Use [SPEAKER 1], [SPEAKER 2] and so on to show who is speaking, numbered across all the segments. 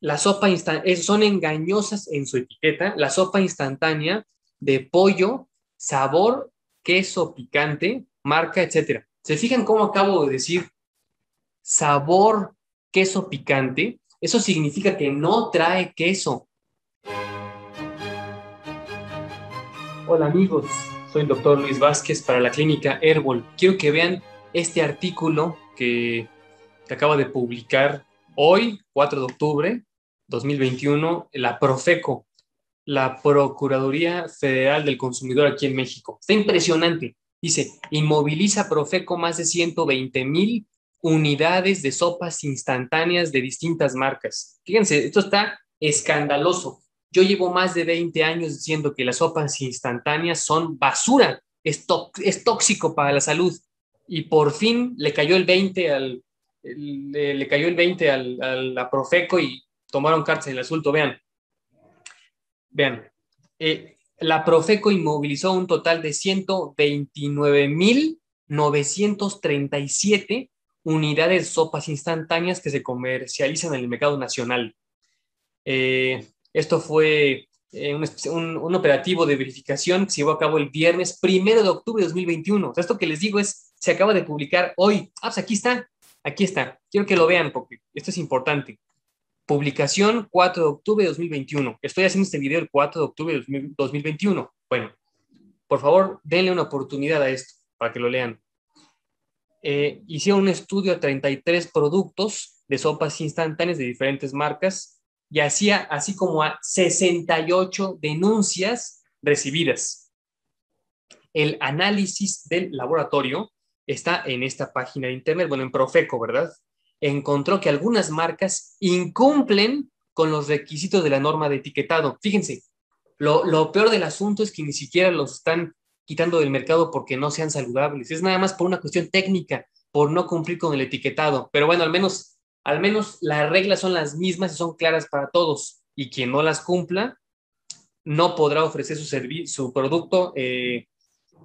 [SPEAKER 1] la sopa instantánea, son engañosas en su etiqueta, la sopa instantánea de pollo, sabor, queso picante, marca, etcétera. ¿Se fijan cómo acabo de decir sabor, queso picante? Eso significa que no trae queso. Hola amigos, soy el doctor Luis Vázquez para la clínica Herbol. Quiero que vean este artículo que, que acaba de publicar hoy, 4 de octubre, 2021, la Profeco, la Procuraduría Federal del Consumidor aquí en México. Está impresionante. Dice, inmoviliza Profeco más de 120 mil unidades de sopas instantáneas de distintas marcas. Fíjense, esto está escandaloso. Yo llevo más de 20 años diciendo que las sopas instantáneas son basura, es, tóxico para la salud. Y por fin le cayó el 20 al, le, cayó el 20 al, a la Profeco y tomaron cartas en el asunto. Vean, vean, eh, la Profeco inmovilizó un total de 129.937 unidades de sopas instantáneas que se comercializan en el mercado nacional. Eh, esto fue eh, un, operativo de verificación que se llevó a cabo el viernes primero de octubre de 2021. esto que les digo es, se acaba de publicar hoy. Ah, pues aquí está, aquí está. Quiero que lo vean porque esto es importante. Publicación 4 de octubre de 2021. Estoy haciendo este video el 4 de octubre de 2021. Bueno, por favor, denle una oportunidad a esto para que lo lean. Eh, hicieron un estudio a 33 productos de sopas instantáneas de diferentes marcas y hacía así como a 68 denuncias recibidas. El análisis del laboratorio está en esta página de internet, bueno, en Profeco, ¿verdad? Encontró que algunas marcas incumplen con los requisitos de la norma de etiquetado. Fíjense, lo, peor del asunto es que ni siquiera los están quitando del mercado porque no sean saludables. Es nada más por una cuestión técnica, por no cumplir con el etiquetado. Pero bueno, al menos, al menos las reglas son las mismas y son claras para todos. Y quien no las cumpla no podrá ofrecer su, su producto eh,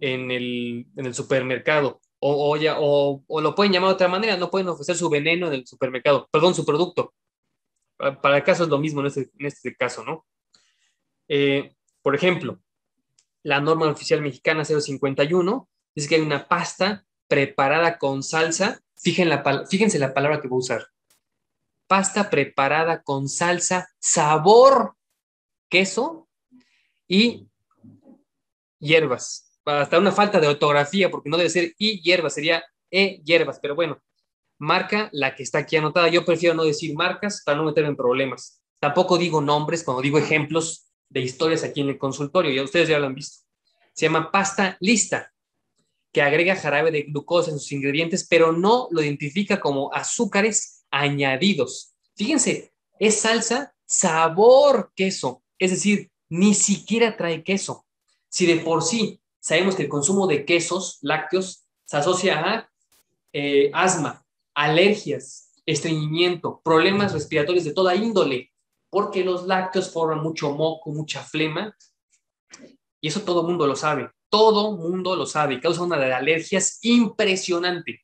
[SPEAKER 1] en, el, en el supermercado o, ya, o, lo pueden llamar de otra manera, no pueden ofrecer su veneno en el supermercado, perdón, su producto. Para el caso es lo mismo en este, en este caso, ¿no? Eh, por ejemplo, la norma oficial mexicana 051 dice que hay una pasta preparada con salsa. Fíjense la, fíjense la palabra que voy a usar. Pasta preparada con salsa, sabor, queso y hierbas hasta una falta de ortografía, porque no debe ser y hierbas, sería e hierbas, pero bueno, marca la que está aquí anotada. Yo prefiero no decir marcas para no meterme en problemas. Tampoco digo nombres cuando digo ejemplos de historias aquí en el consultorio, ya ustedes ya lo han visto. Se llama pasta lista, que agrega jarabe de glucosa en sus ingredientes, pero no lo identifica como azúcares añadidos. Fíjense, es salsa sabor queso, es decir, ni siquiera trae queso. Si de por sí sabemos que el consumo de quesos lácteos se asocia a eh, asma, alergias, estreñimiento, problemas respiratorios de toda índole, porque los lácteos forman mucho moco, mucha flema, y eso todo mundo lo sabe, todo mundo lo sabe, causa una de alergias impresionante.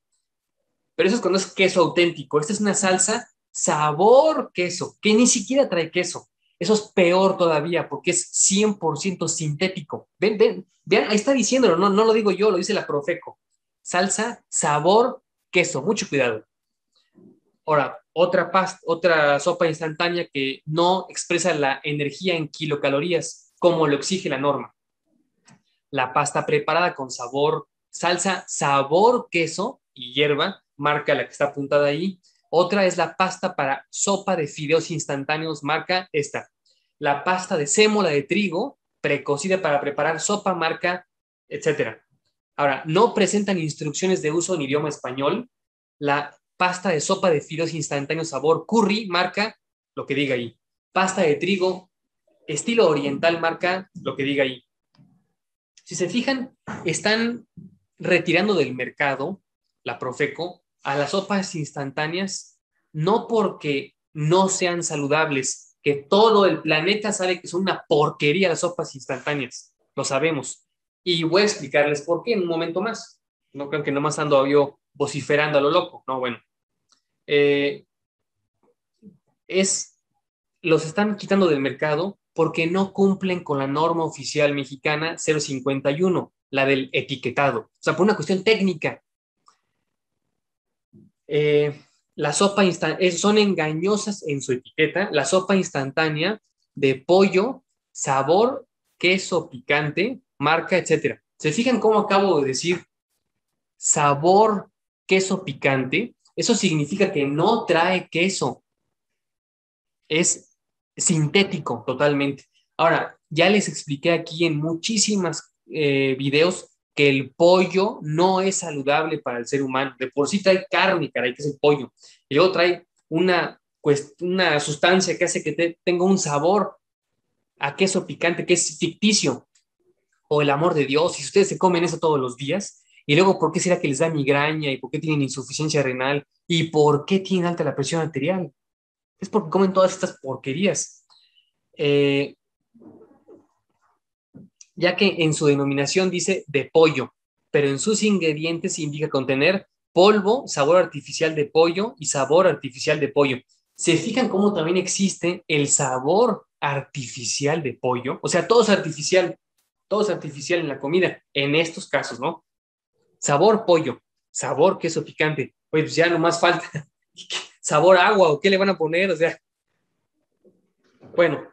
[SPEAKER 1] Pero eso es cuando es queso auténtico. Esta es una salsa sabor queso, que ni siquiera trae queso. Eso es peor todavía porque es 100% sintético. Ven, ven, vean, ahí está diciéndolo, no, no lo digo yo, lo dice la Profeco. Salsa, sabor, queso, mucho cuidado. Ahora, otra, pasta, otra sopa instantánea que no expresa la energía en kilocalorías como lo exige la norma. La pasta preparada con sabor, salsa, sabor, queso y hierba, marca la que está apuntada ahí, otra es la pasta para sopa de fideos instantáneos, marca esta. La pasta de sémola de trigo, precocida para preparar sopa, marca, etc. Ahora, no presentan instrucciones de uso en idioma español. La pasta de sopa de fideos instantáneos sabor curry, marca lo que diga ahí. Pasta de trigo, estilo oriental, marca lo que diga ahí. Si se fijan, están retirando del mercado la Profeco a las sopas instantáneas, no porque no sean saludables, que todo el planeta sabe que son una porquería las sopas instantáneas, lo sabemos. Y voy a explicarles por qué en un momento más. No creo que nomás ando yo vociferando a lo loco, no, bueno. Eh, es los están quitando del mercado porque no cumplen con la norma oficial mexicana 051, la del etiquetado. O sea, por una cuestión técnica. Eh, la sopa son engañosas en su etiqueta. La sopa instantánea de pollo, sabor, queso picante, marca, etcétera. ¿Se fijan cómo acabo de decir sabor, queso picante? Eso significa que no trae queso. Es sintético totalmente. Ahora, ya les expliqué aquí en muchísimas eh, videos que el pollo no es saludable para el ser humano. De por sí trae carne, caray, que es el pollo. Y luego trae una, una sustancia que hace que tenga un sabor a queso picante, que es ficticio. O el amor de Dios. Si ustedes se comen eso todos los días, y luego, ¿por qué será que les da migraña? ¿Y por qué tienen insuficiencia renal? ¿Y por qué tienen alta la presión arterial? Es porque comen todas estas porquerías. Eh, ya que en su denominación dice de pollo, pero en sus ingredientes indica contener polvo, sabor artificial de pollo y sabor artificial de pollo. ¿Se fijan cómo también existe el sabor artificial de pollo? O sea, todo es artificial, todo es artificial en la comida, en estos casos, ¿no? Sabor pollo, sabor queso picante. Pues ya no más falta sabor agua o qué le van a poner, o sea. Bueno,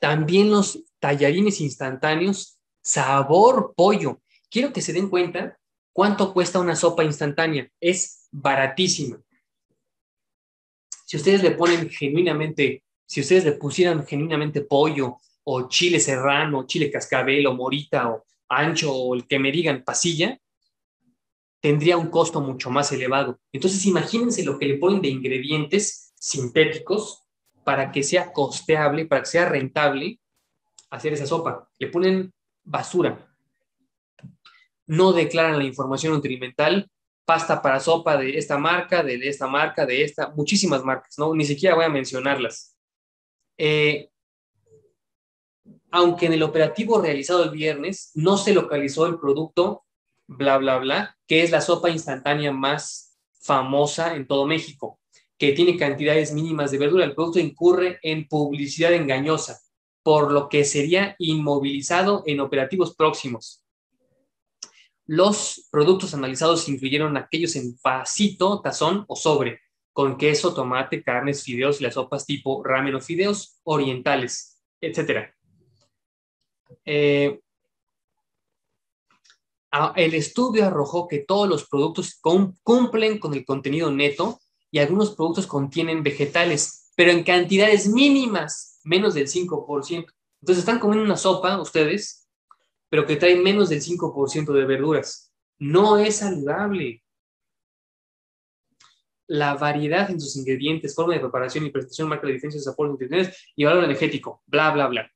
[SPEAKER 1] también los tallarines instantáneos, sabor pollo. Quiero que se den cuenta cuánto cuesta una sopa instantánea. Es baratísima. Si ustedes le ponen genuinamente, si ustedes le pusieran genuinamente pollo o chile serrano, chile cascabel o morita o ancho o el que me digan pasilla, tendría un costo mucho más elevado. Entonces imagínense lo que le ponen de ingredientes sintéticos para que sea costeable, para que sea rentable hacer esa sopa. Le ponen basura. No declaran la información nutrimental, pasta para sopa de esta marca, de, esta marca, de esta, muchísimas marcas, ¿no? Ni siquiera voy a mencionarlas. Eh, aunque en el operativo realizado el viernes no se localizó el producto, bla, bla, bla, que es la sopa instantánea más famosa en todo México, que tiene cantidades mínimas de verdura. El producto incurre en publicidad engañosa por lo que sería inmovilizado en operativos próximos. Los productos analizados incluyeron aquellos en vasito, tazón o sobre, con queso, tomate, carnes, fideos y las sopas tipo ramen o fideos orientales, etc. Eh, el estudio arrojó que todos los productos cumplen con el contenido neto y algunos productos contienen vegetales, pero en cantidades mínimas menos del 5%. Entonces están comiendo una sopa ustedes, pero que trae menos del 5% de verduras. No es saludable. La variedad en sus ingredientes, forma de preparación y presentación marca la diferencia de sabor, nutrientes y valor energético, bla, bla, bla.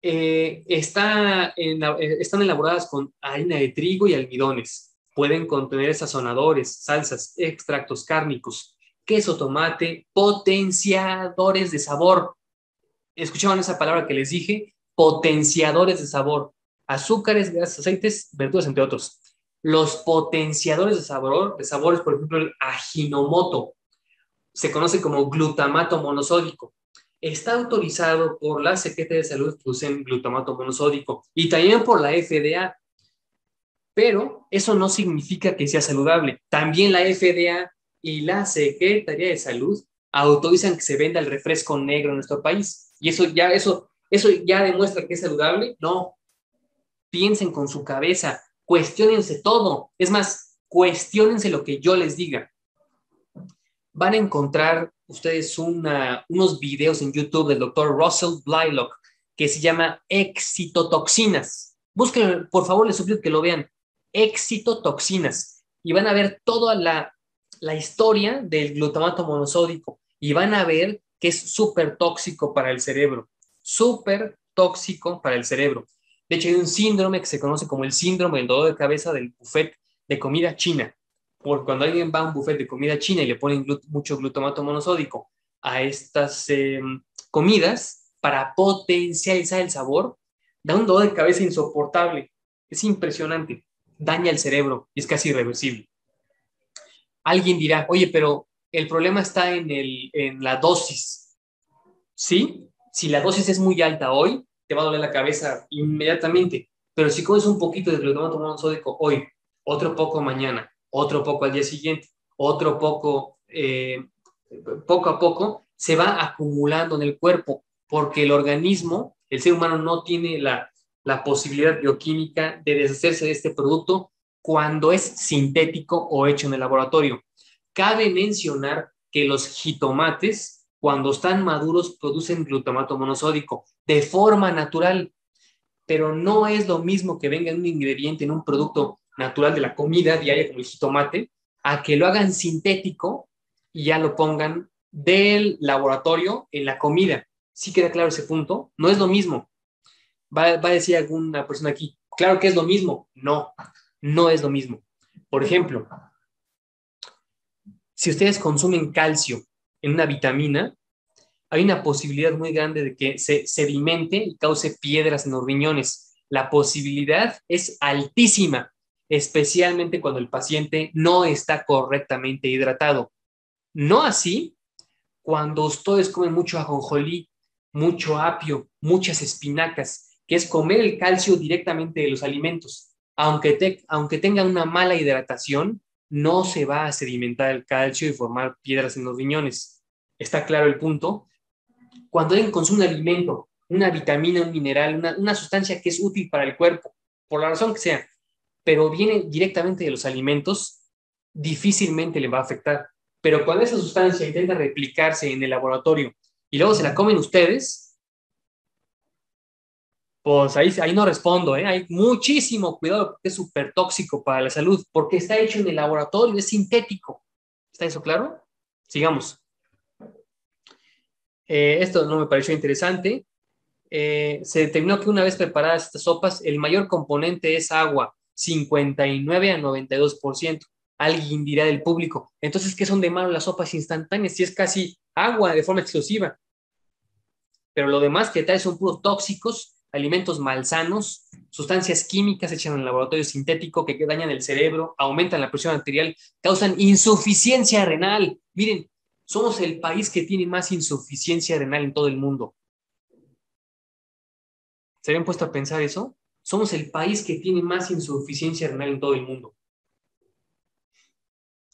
[SPEAKER 1] Eh, está están elaboradas con harina de trigo y almidones. Pueden contener sazonadores, salsas, extractos cárnicos, queso, tomate, potenciadores de sabor. ¿Escuchaban esa palabra que les dije? Potenciadores de sabor. Azúcares, grasas, aceites, verduras, entre otros. Los potenciadores de sabor, de sabores, por ejemplo, el aginomoto, se conoce como glutamato monosódico. Está autorizado por la Secretaría de Salud usen glutamato monosódico y también por la FDA. Pero eso no significa que sea saludable. También la FDA y la Secretaría de Salud autorizan que se venda el refresco negro en nuestro país. Y eso ya, eso, eso ya demuestra que es saludable. No, piensen con su cabeza, cuestionense todo. Es más, cuestionense lo que yo les diga. Van a encontrar ustedes unos videos en YouTube del doctor Russell Blylock que se llama Exitotoxinas. Busquen, por favor, les suplico que lo vean. Exitotoxinas. Y van a ver toda la la historia del glutamato monosódico y van a ver que es súper tóxico para el cerebro, súper tóxico para el cerebro. De hecho, hay un síndrome que se conoce como el síndrome del dolor de cabeza del buffet de comida china. Por cuando alguien va a un buffet de comida china y le ponen mucho glutamato monosódico a estas em, comidas para potencializar el sabor, da un dolor de cabeza insoportable. Es impresionante. Daña el cerebro y es casi irreversible. Alguien dirá, oye, pero el problema está en, el, en la dosis. ¿Sí? Si la dosis es muy alta hoy, te va a doler la cabeza inmediatamente. Pero si comes un poquito de glutamato monosódico hoy, otro poco mañana, otro poco al día siguiente, otro poco, eh, poco a poco, se va acumulando en el cuerpo, porque el organismo, el ser humano no tiene la, la posibilidad bioquímica de deshacerse de este producto cuando es sintético o hecho en el laboratorio. Cabe mencionar que los jitomates, cuando están maduros, producen glutamato monosódico de forma natural, pero no es lo mismo que venga un ingrediente en un producto natural de la comida diaria como el jitomate, a que lo hagan sintético y ya lo pongan del laboratorio en la comida. ¿Sí queda claro ese punto? No es lo mismo. Va, va a decir alguna persona aquí, claro que es lo mismo. No, no es lo mismo. Por ejemplo, si ustedes consumen calcio en una vitamina, hay una posibilidad muy grande de que se sedimente y cause piedras en los riñones. La posibilidad es altísima, especialmente cuando el paciente no está correctamente hidratado. No así cuando ustedes comen mucho ajonjolí, mucho apio, muchas espinacas, que es comer el calcio directamente de los alimentos. Aunque, tengan una mala hidratación, no se va a sedimentar el calcio y formar piedras en los riñones. ¿Está claro el punto? Cuando alguien consume un alimento, una vitamina, un mineral, una sustancia que es útil para el cuerpo, por la razón que sea, pero viene directamente de los alimentos, difícilmente le va a afectar. Pero cuando esa sustancia intenta replicarse en el laboratorio y luego se la comen ustedes, pues ahí, ahí no respondo, ¿eh? hay muchísimo cuidado porque es súper tóxico para la salud, porque está hecho en el laboratorio, es sintético. ¿Está eso claro? Sigamos. Eh, esto no me pareció interesante. Eh, se determinó que una vez preparadas estas sopas, el mayor componente es agua, 59 a 92%. Alguien dirá del público, entonces, ¿qué son de malo las sopas instantáneas si es casi agua de forma exclusiva? Pero lo demás que trae son puros tóxicos alimentos malsanos, sustancias químicas hechas en el laboratorio sintético que dañan el cerebro, aumentan la presión arterial, causan insuficiencia renal. Miren, somos el país que tiene más insuficiencia renal en todo el mundo. ¿Se habían puesto a pensar eso? Somos el país que tiene más insuficiencia renal en todo el mundo.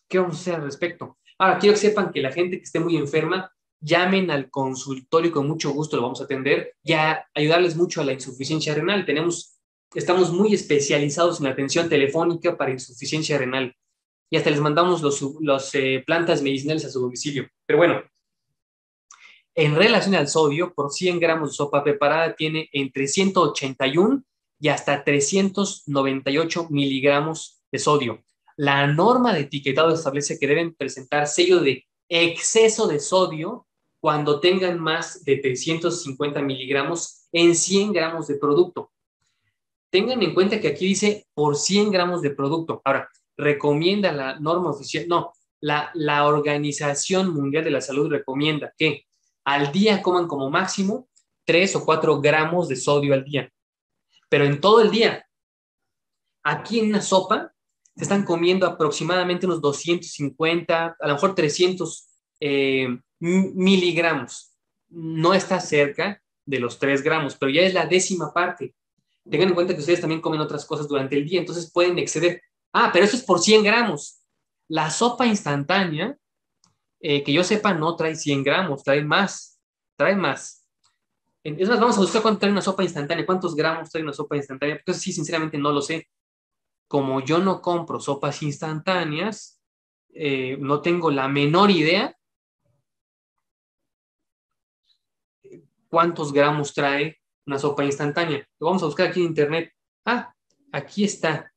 [SPEAKER 1] ¿Qué vamos a hacer al respecto? Ahora, quiero que sepan que la gente que esté muy enferma llamen al consultorio con mucho gusto lo vamos a atender y a ayudarles mucho a la insuficiencia renal. Tenemos, estamos muy especializados en la atención telefónica para insuficiencia renal y hasta les mandamos los, los eh, plantas medicinales a su domicilio. Pero bueno, en relación al sodio, por 100 gramos de sopa preparada tiene entre 181 y hasta 398 miligramos de sodio. La norma de etiquetado establece que deben presentar sello de exceso de sodio cuando tengan más de 350 miligramos en 100 gramos de producto. Tengan en cuenta que aquí dice por 100 gramos de producto. Ahora, recomienda la norma oficial, no, la, la Organización Mundial de la Salud recomienda que al día coman como máximo 3 o 4 gramos de sodio al día. Pero en todo el día, aquí en una sopa, se están comiendo aproximadamente unos 250, a lo mejor 300 eh, miligramos. No está cerca de los 3 gramos, pero ya es la décima parte. Tengan en cuenta que ustedes también comen otras cosas durante el día, entonces pueden exceder. Ah, pero eso es por 100 gramos. La sopa instantánea, eh, que yo sepa, no trae 100 gramos, trae más, trae más. Es más, vamos a buscar cuánto trae una sopa instantánea, cuántos gramos trae una sopa instantánea, porque eso sí, sinceramente, no lo sé. Como yo no compro sopas instantáneas, eh, no tengo la menor idea cuántos gramos trae una sopa instantánea. Lo vamos a buscar aquí en internet. Ah, aquí está.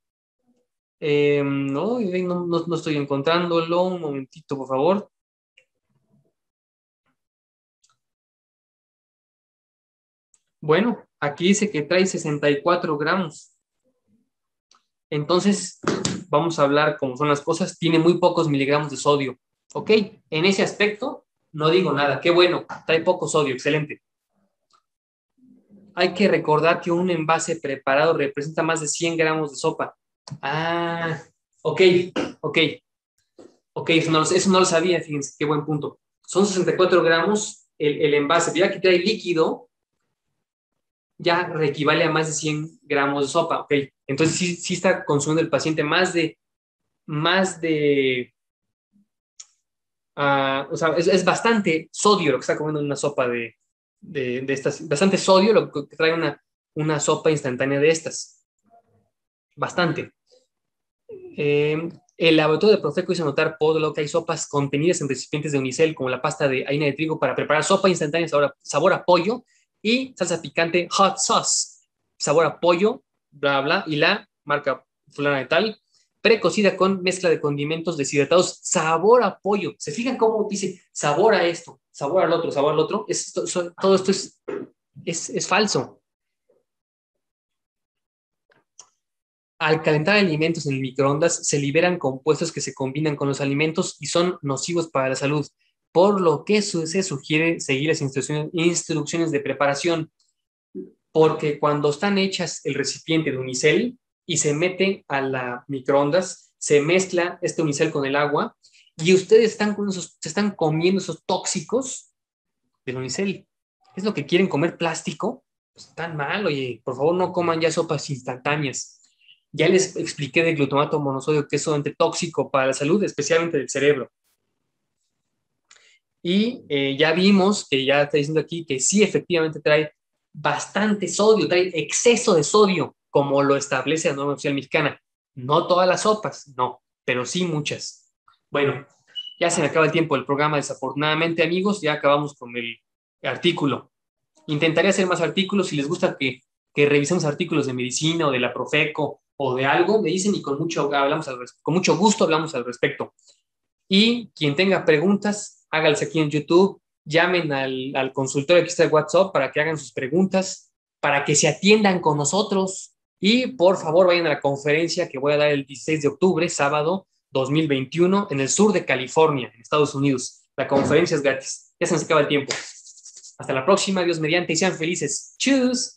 [SPEAKER 1] Eh, no, no, estoy encontrándolo. Un momentito, por favor. Bueno, aquí dice que trae 64 gramos. Entonces, vamos a hablar cómo son las cosas. Tiene muy pocos miligramos de sodio. ¿Ok? En ese aspecto, no digo nada. Qué bueno, trae poco sodio. Excelente hay que recordar que un envase preparado representa más de 100 gramos de sopa. Ah, ok, ok. Ok, eso no, lo sabía, fíjense, qué buen punto. Son 64 gramos el, el envase, ya que trae líquido, ya equivale a más de 100 gramos de sopa, ok. Entonces sí, sí está consumiendo el paciente más de, más de, uh, o sea, es, bastante sodio lo que está comiendo en una sopa de, de, estas, bastante sodio lo que trae una, una sopa instantánea de estas. Bastante. Eh, el laboratorio de Profeco hizo notar por lo que hay sopas contenidas en recipientes de unicel, como la pasta de harina de trigo, para preparar sopa instantánea sabor a, sabor a pollo y salsa picante hot sauce, sabor a pollo, bla, bla, y la marca fulana de tal, precocida con mezcla de condimentos deshidratados, sabor a pollo. ¿Se fijan cómo dice sabor a esto, sabor al otro, sabor al otro? Es, todo esto es, es, es falso. Al calentar alimentos en el microondas se liberan compuestos que se combinan con los alimentos y son nocivos para la salud, por lo que se sugiere seguir las instrucciones, instrucciones de preparación, porque cuando están hechas el recipiente de unicel y se mete a la microondas, se mezcla este unicel con el agua y ustedes están, con esos, se están comiendo esos tóxicos del unicel. ¿Es lo que quieren comer plástico? Pues tan mal, oye, por favor no coman ya sopas instantáneas. Ya les expliqué de glutamato monosodio que es sumamente tóxico para la salud, especialmente del cerebro. Y eh, ya vimos que ya está diciendo aquí que sí, efectivamente trae bastante sodio, trae exceso de sodio, como lo establece la norma oficial mexicana. No todas las sopas, no, pero sí muchas. Bueno, ya se me acaba el tiempo del programa, desafortunadamente, amigos, ya acabamos con el artículo. Intentaré hacer más artículos si les gusta que, que revisemos artículos de medicina o de la Profeco o de algo, me dicen y con mucho, hablamos al, con mucho gusto hablamos al respecto. Y quien tenga preguntas, háganlas aquí en YouTube, llamen al, al consultorio que está en WhatsApp para que hagan sus preguntas, para que se atiendan con nosotros y por favor vayan a la conferencia que voy a dar el 16 de octubre, sábado 2021, en el sur de California, en Estados Unidos. La conferencia es gratis. Ya se nos acaba el tiempo. Hasta la próxima, Dios mediante, y sean felices. ¡Chus!